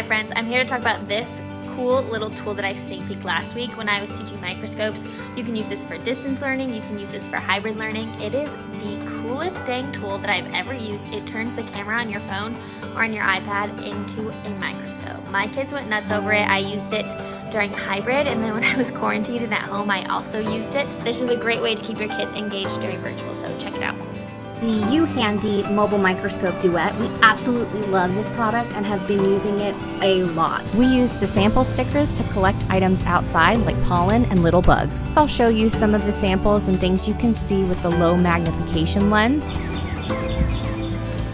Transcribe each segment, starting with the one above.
Hi friends, I'm here to talk about this cool little tool that I sneak peeked last week when I was teaching microscopes. You can use this for distance learning, you can use this for hybrid learning. It is the coolest dang tool that I've ever used. It turns the camera on your phone or on your iPad into a microscope. My kids went nuts over it. I used it during hybrid and then when I was quarantined and at home I also used it. This is a great way to keep your kids engaged during virtual, so check it out the uHandy Mobile Microscope Duet. We absolutely love this product and have been using it a lot. We use the sample stickers to collect items outside like pollen and little bugs. I'll show you some of the samples and things you can see with the low magnification lens.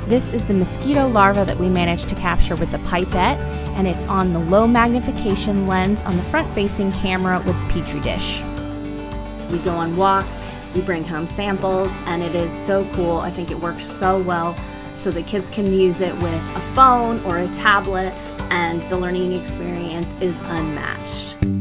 This is the mosquito larva that we managed to capture with the pipette and it's on the low magnification lens on the front facing camera with Petri dish. We go on walks we bring home samples and it is so cool. I think it works so well so the kids can use it with a phone or a tablet and the learning experience is unmatched.